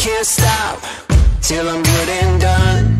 can't stop till I'm good and done.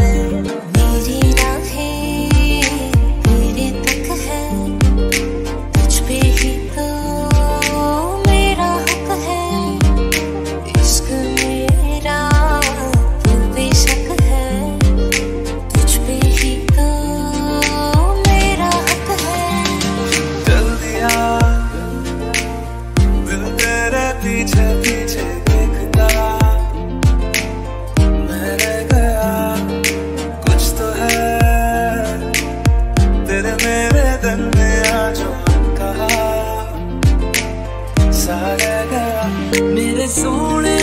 सा मेरे सोने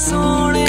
सोने